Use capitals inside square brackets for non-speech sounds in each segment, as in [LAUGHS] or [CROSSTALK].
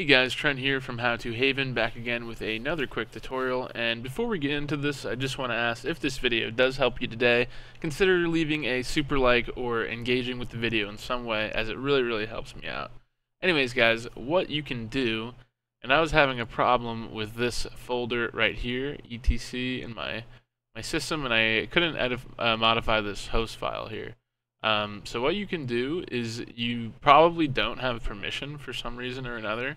Hey guys, Trent here from How to Haven, back again with another quick tutorial, and before we get into this, I just want to ask if this video does help you today, consider leaving a super like or engaging with the video in some way, as it really, really helps me out. Anyways guys, what you can do, and I was having a problem with this folder right here, etc, in my, my system, and I couldn't edit, uh, modify this host file here. Um, so what you can do is you probably don't have permission for some reason or another.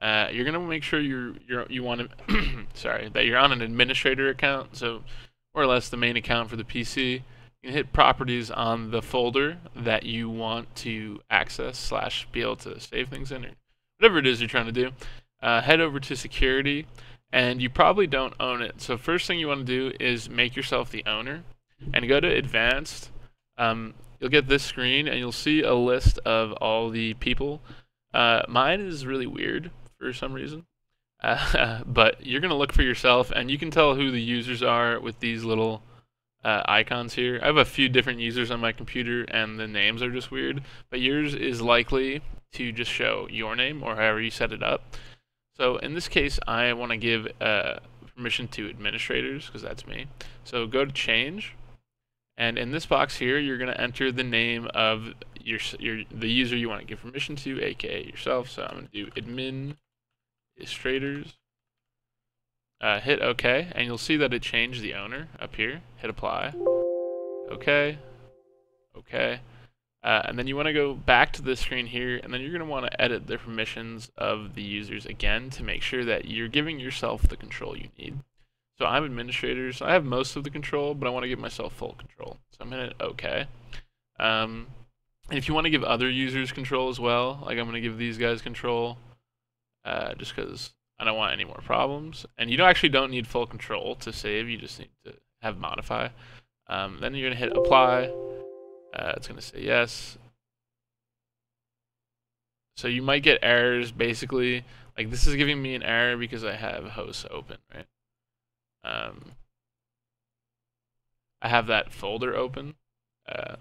Uh, you're gonna make sure you're, you're you want to [COUGHS] sorry that you're on an administrator account. So more or less the main account for the PC. You can hit properties on the folder that you want to access slash be able to save things in or whatever it is you're trying to do. Uh, head over to security and you probably don't own it. So first thing you want to do is make yourself the owner and go to advanced. Um, you'll get this screen and you'll see a list of all the people. Uh, mine is really weird for some reason. [LAUGHS] Uh, but you're going to look for yourself and you can tell who the users are with these little uh, icons here. I have a few different users on my computer and the names are just weird, but yours is likely to just show your name or however you set it up. So in this case, I want to give uh, permission to administrators because that's me. So go to change and in this box here, you're going to enter the name of your, your the user you want to give permission to, aka yourself. So I'm going to do admin administrators. Uh, hit OK, and you'll see that it changed the owner up here. Hit apply. OK. OK. Uh, and then you want to go back to the screen here, and then you're going to want to edit the permissions of the users again to make sure that you're giving yourself the control you need. So I'm administrators. I have most of the control, but I want to give myself full control. So I'm going to OK. Um, if you want to give other users control as well, like I'm going to give these guys control, uh, just because I don't want any more problems. And you don't actually don't need full control to save, you just need to have modify. Um, then you're going to hit apply. Uh, it's going to say yes. So you might get errors basically. Like this is giving me an error because I have hosts open, right? Um, I have that folder open. Uh,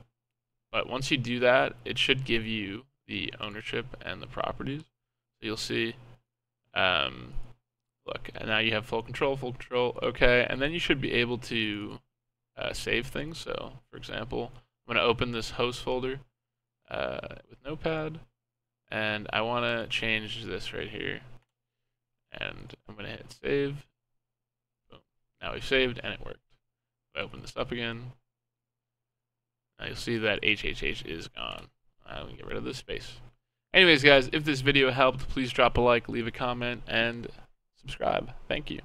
but once you do that, it should give you the ownership and the properties. So you'll see, um, look, and now you have full control, full control, okay, and then you should be able to uh, save things. So, for example, I'm going to open this host folder uh, with Notepad, and I want to change this right here, and I'm going to hit save. Now we saved and it worked. If I open this up again, now you'll see that HHH is gone. I will get rid of this space. Anyways, guys, if this video helped, please drop a like, leave a comment, and subscribe. Thank you.